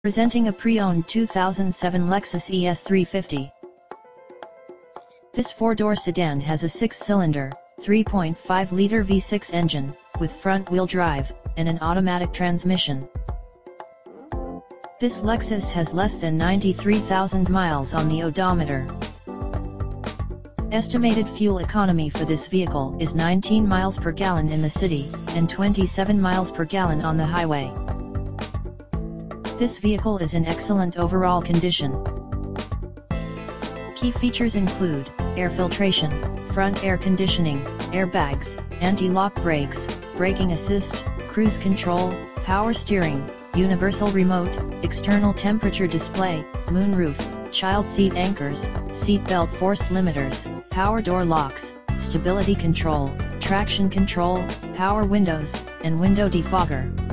Presenting a pre-owned 2007 Lexus ES350. This four-door sedan has a six-cylinder, 3.5-liter V6 engine, with front-wheel drive, and an automatic transmission. This Lexus has less than 93,000 miles on the odometer. Estimated fuel economy for this vehicle is 19 miles per gallon in the city, and 27 miles per gallon on the highway. This vehicle is in excellent overall condition. Key features include, air filtration, front air conditioning, airbags, anti-lock brakes, braking assist, cruise control, power steering, universal remote, external temperature display, moonroof, child seat anchors, seat belt force limiters, power door locks, stability control, traction control, power windows, and window defogger.